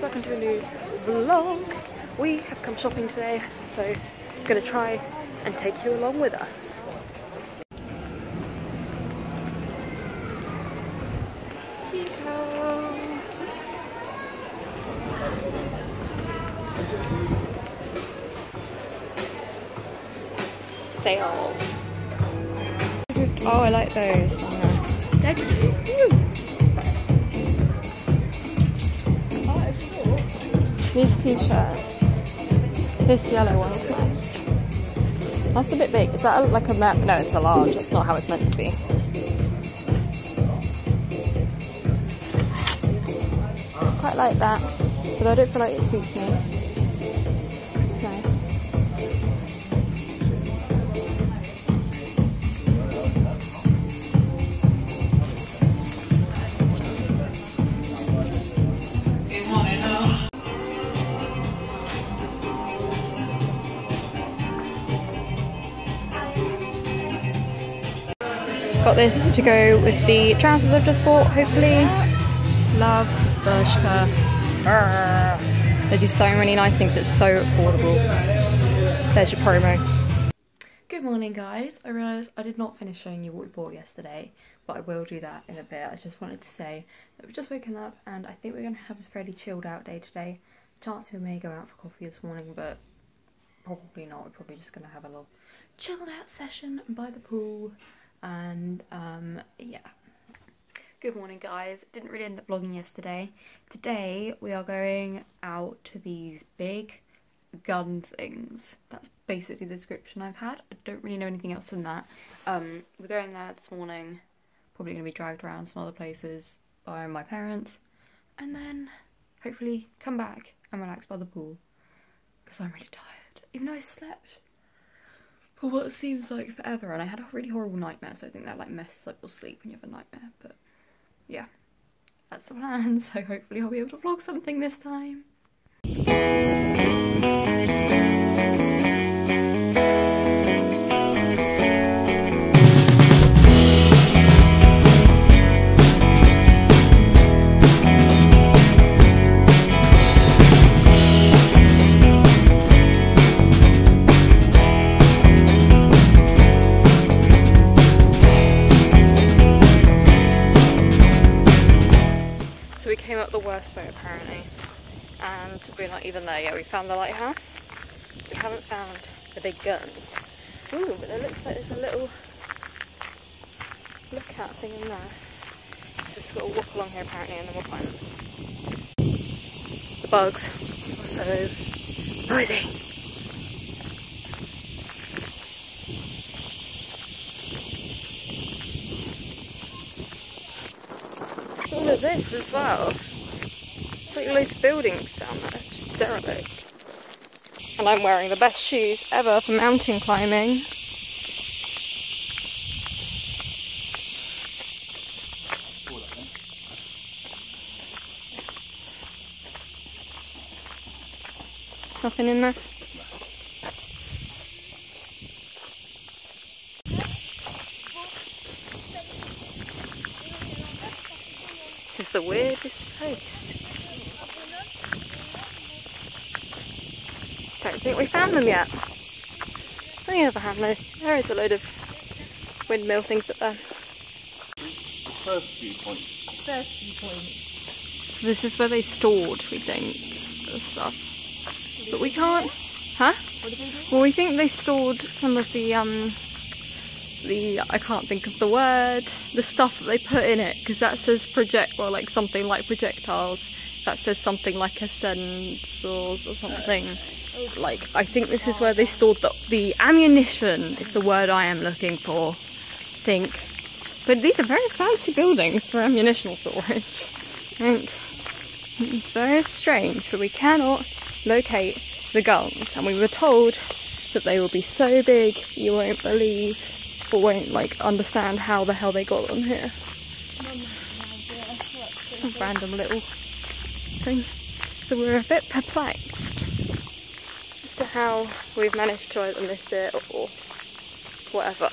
welcome to a new vlog. We have come shopping today, so I'm gonna try and take you along with us. Here you go. Sales. Oh, I like those. These t-shirts. This yellow nice. That's a bit big. Is that a, like a map? No, it's a large. That's not how it's meant to be. Quite like that, but I don't feel like it suits me. This to go with the trousers I've just bought, hopefully. Love Bershka. They do so many nice things, it's so affordable. There's your promo. Good morning guys. I realised I did not finish showing you what we bought yesterday, but I will do that in a bit. I just wanted to say that we've just woken up and I think we're going to have a fairly chilled out day today. Chance we may go out for coffee this morning, but probably not. We're probably just going to have a little chilled out session by the pool and um yeah. Good morning guys. Didn't really end up vlogging yesterday. Today we are going out to these big gun things. That's basically the description i've had. I don't really know anything else than that. Um we're going there this morning. Probably going to be dragged around some other places by my parents. And then hopefully come back and relax by the pool. Because i'm really tired. Even though i slept for what seems like forever and I had a really horrible nightmare so I think that like messes up your sleep when you have a nightmare but yeah that's the plan so hopefully I'll be able to vlog something this time. The big guns. Ooh, but there looks like there's a little lookout thing in there. Just got to walk along here apparently and then we'll find them. The bugs are so noisy. all of this as well. It's like loads of buildings down there, just derelict. And I'm wearing the best shoes ever for mountain climbing. Nothing in there? This is the weirdest place. Don't think we found them yet. On the other hand though, there is a load of windmill things up there. First viewpoint. First viewpoint. So this is where they stored, we think, the stuff. But we can't... Huh? What did they do? Well, we think they stored some of the, um, the, I can't think of the word, the stuff that they put in it, because that says project, well, like something like projectiles. That says something like a sensors or something. Like, I think this is where they stored the, the ammunition, is the word I am looking for. think. But these are very fancy buildings for ammunition storage. Think it's very strange, but we cannot locate the guns, and we were told that they will be so big you won't believe or won't like understand how the hell they got them here. Random little thing. So we're a bit perplexed how we've managed to either miss it or whatever.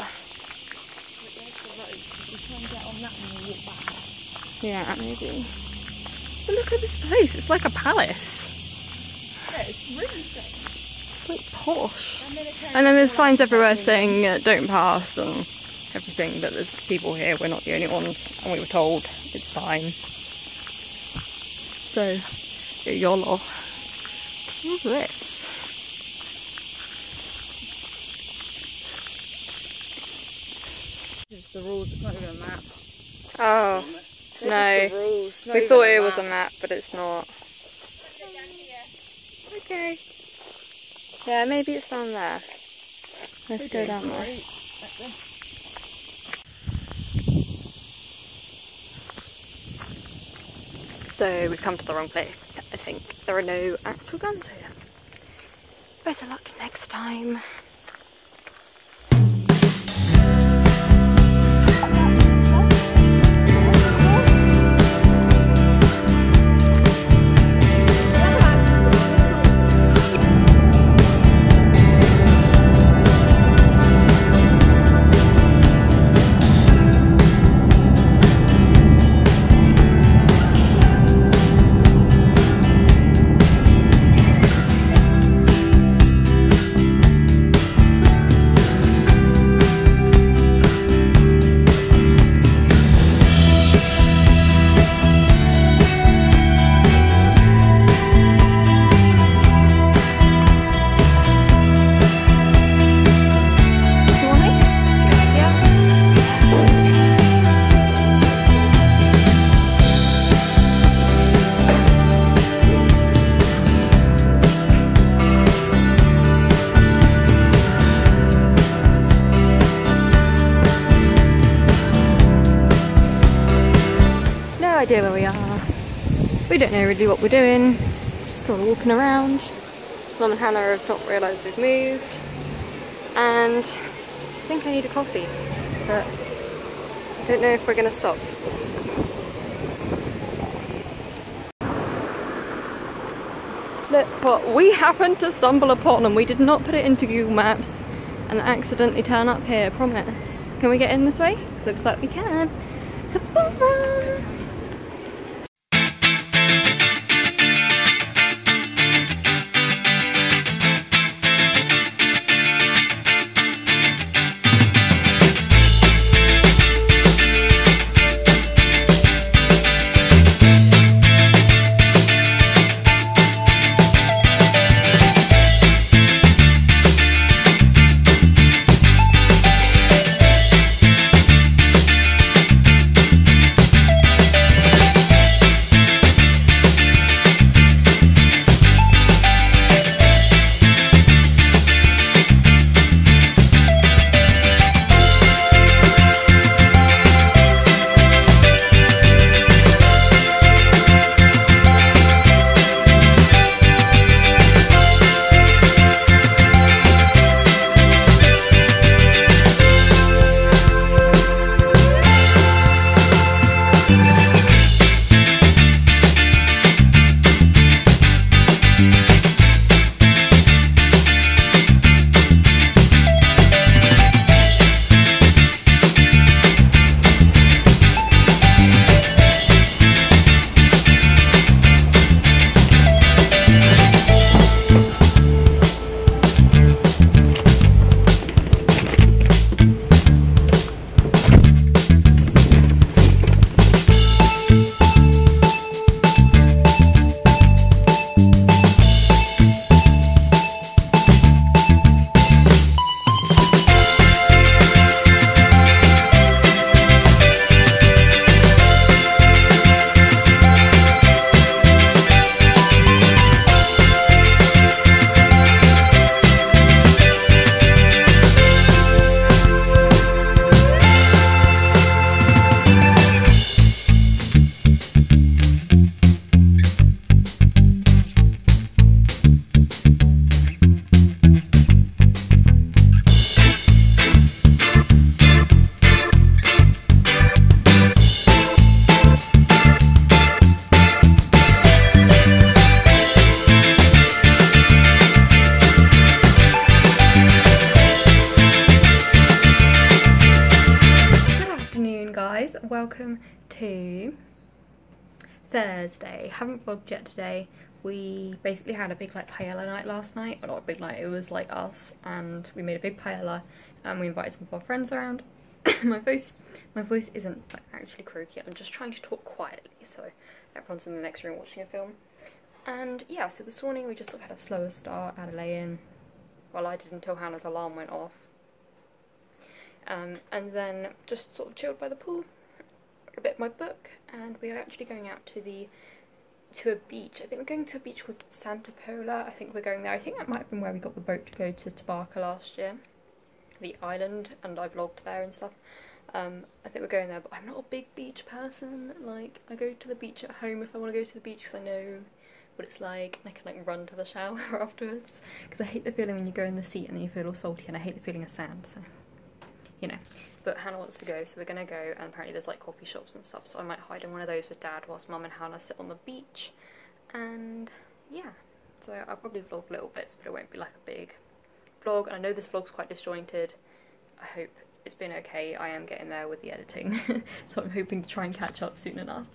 Yeah, maybe. But look at this place. It's like a palace. Yeah, it's really safe. It's like posh. And then it turns And then there's signs everywhere saying uh, don't pass and everything, but there's people here, we're not the only ones, and we were told it's fine. So, YOLO. What's this? The rules, it's not even a map. Oh, They're no. just the rules. it's We thought it was a map. map, but it's not. Okay. Yeah, maybe it's down there. Let's go down there. So we've come to the wrong place. I think there are no actual guns here. Better luck next time. We don't know really what we're doing. Just sort of walking around. Mum and Hannah have not realised we've moved. And I think I need a coffee, but I don't know if we're going to stop. Look what we happened to stumble upon and we did not put it into Google Maps and accidentally turn up here, promise. Can we get in this way? Looks like we can. Sephora! Welcome to Thursday. Haven't vlogged yet today. We basically had a big like paella night last night. Well, not a big night, it was like us and we made a big paella and we invited some of our friends around. my voice my voice isn't like, actually croaky. I'm just trying to talk quietly so everyone's in the next room watching a film. And yeah, so this morning we just sort of had a slower start, had a lay-in. Well, I did until Hannah's alarm went off. Um, and then just sort of chilled by the pool, a bit of my book, and we are actually going out to the to a beach. I think we're going to a beach called Santa Pola. I think we're going there. I think that might have been where we got the boat to go to Tabarca last year, the island, and I vlogged there and stuff. Um, I think we're going there, but I'm not a big beach person. Like, I go to the beach at home if I want to go to the beach because I know what it's like and I can like run to the shower afterwards because I hate the feeling when you go in the seat and then you feel all salty and I hate the feeling of sand so you know but Hannah wants to go so we're gonna go and apparently there's like coffee shops and stuff so I might hide in one of those with dad whilst mum and Hannah sit on the beach. And yeah. So I'll probably vlog little bits but it won't be like a big vlog. And I know this vlog's quite disjointed. I hope it's been okay. I am getting there with the editing. So I'm hoping to try and catch up soon enough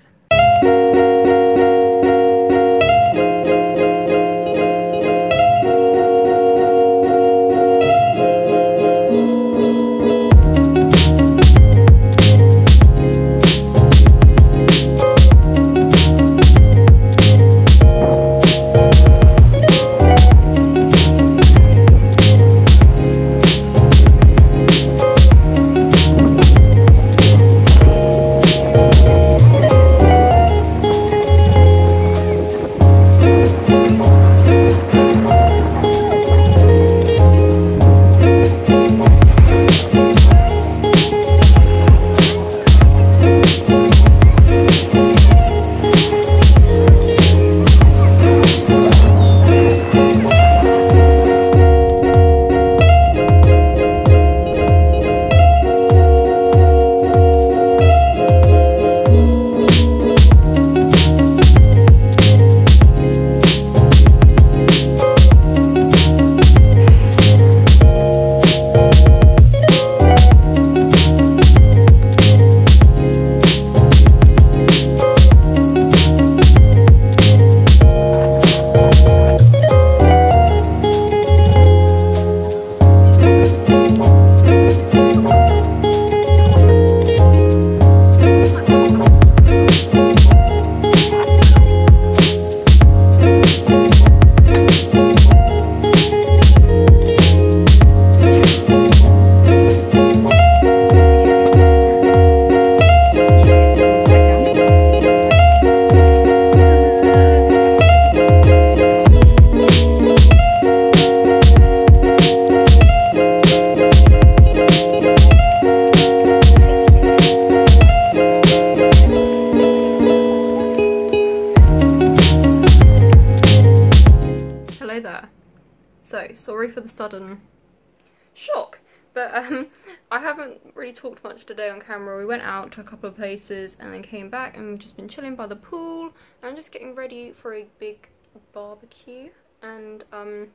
today on camera. We went out to a couple of places and then came back and we've just been chilling by the pool. I'm just getting ready for a big barbecue and um,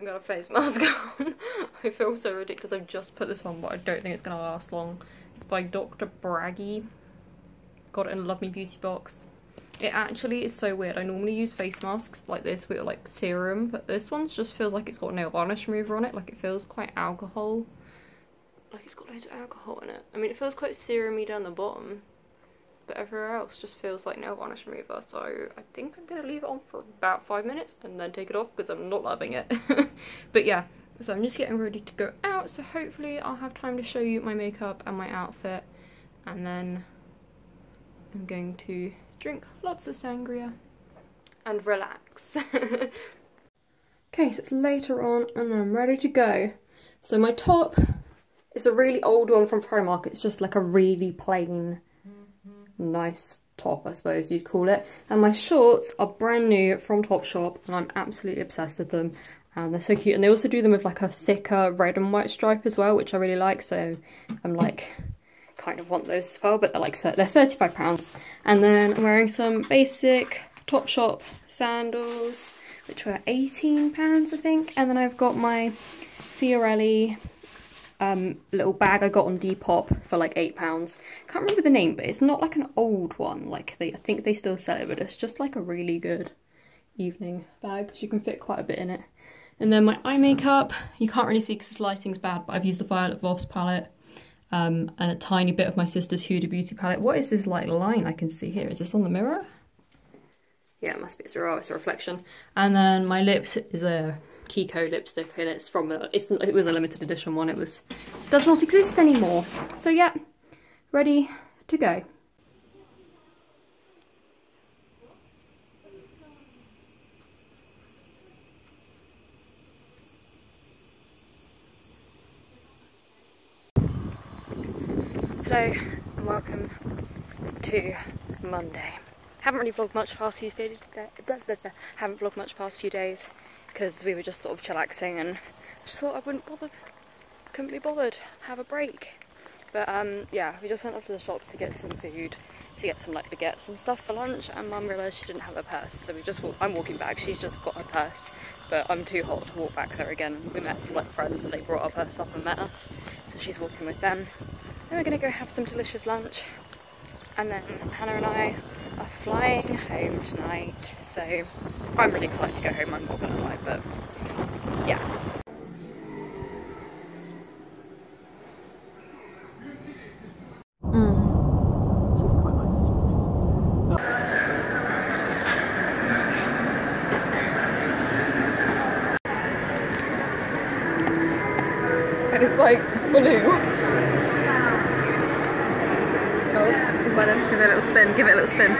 I got a face mask on. I feel so ridiculous. I've just put this on, but I don't think it's going to last long. It's by Dr. Braggy. Got it in a Love Me Beauty box. It actually is so weird. I normally use face masks like this with like serum, but this one just feels like it's got nail varnish remover on it. Like it feels quite alcohol. Like it's got loads of alcohol in it. I mean, it feels quite serumy down the bottom, but everywhere else just feels like nail varnish remover. So I think I'm gonna leave it on for about five minutes and then take it off because I'm not loving it. but yeah, so I'm just getting ready to go out. So hopefully I'll have time to show you my makeup and my outfit, and then I'm going to drink lots of sangria and relax. okay, so it's later on and I'm ready to go. So my top is a really old one from Primark. It's just like a really plain, nice top, I suppose you'd call it. And my shorts are brand new from Topshop and I'm absolutely obsessed with them. And they're so cute. And they also do them with like a thicker red and white stripe as well, which I really like. So I'm like kind of want those as well, but they're like they're £35. And then I'm wearing some basic Topshop sandals, which were £18 I think. And then I've got my Fiorelli um, little bag I got on Depop for like eight pounds. Can't remember the name, but it's not like an old one. Like they, I think they still sell it, but it's just like a really good evening bag because you can fit quite a bit in it. And then my eye makeup, you can't really see because this lighting's bad, but I've used the Violet Voss palette um, and a tiny bit of my sister's Huda Beauty palette. What is this like line I can see here? Is this on the mirror? Yeah, it must be. It's a, it's a reflection. And then my lips is a Kiko lipstick and it's from a, it's, it was a limited edition one. It was does not exist anymore. So yeah, ready to go. Hello and welcome to Monday. Haven't really vlogged much past few days. Haven't vlogged much past few days because we were just sort of chillaxing and just thought I wouldn't bother. Couldn't be bothered. Have a break. But um, yeah, we just went off to the shops to get some food, to get some like baguettes and stuff for lunch. And Mum realised she didn't have a purse, so we just walk, I'm walking back. She's just got her purse, but I'm too hot to walk back there again. We met some like friends and they brought our purse up and met us, so she's walking with them. Then we're gonna go have some delicious lunch, and then Hannah and I are flying home tonight. So I'm really excited to go home. I'm not gonna lie, but yeah. Mm. She's quite nice to talk to. And it's like blue. Oh, give it a little spin, give it a little spin.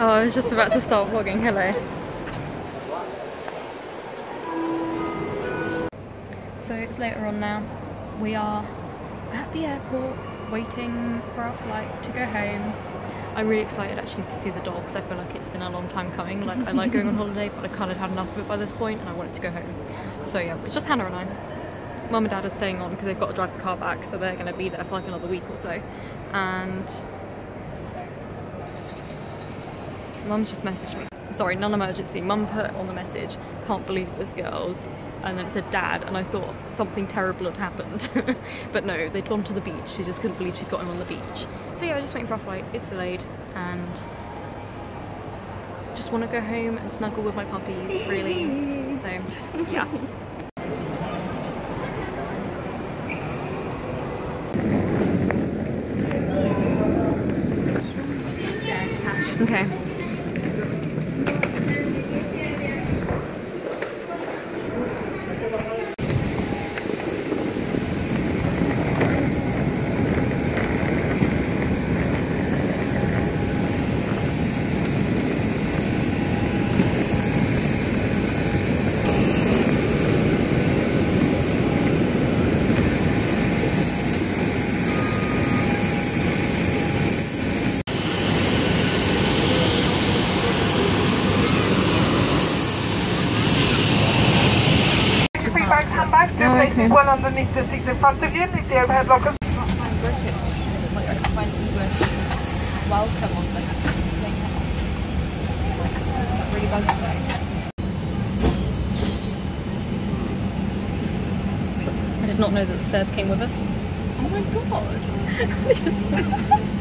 oh, I was just about to start vlogging, hello. So it's later on now. We are at the airport waiting for our flight to go home. I'm really excited actually to see the dogs. I feel like it's been a long time coming. Like I like going on holiday, but I kind of had enough of it by this point and I wanted to go home. So yeah, it's just Hannah and I. Mum and Dad are staying on because they've got to drive the car back, so they're going to be there for like another week or so. And Mum's just messaged me. Sorry, non-emergency. Mum put on the message, can't believe this, girls. And then it said dad, and I thought something terrible had happened. but no, they'd gone to the beach. She just couldn't believe she'd got him on the beach. So yeah, I just waiting for a flight. It's delayed, and just want to go home and snuggle with my puppies, really. So yeah. Okay. Bags, handbags, two Oh, places, okay. one underneath the seats in front of you, leave the overhead lockers. Like I can't find English welcome on this thing. That really bugs me. I did not know that the stairs came with us. Oh my god. Just-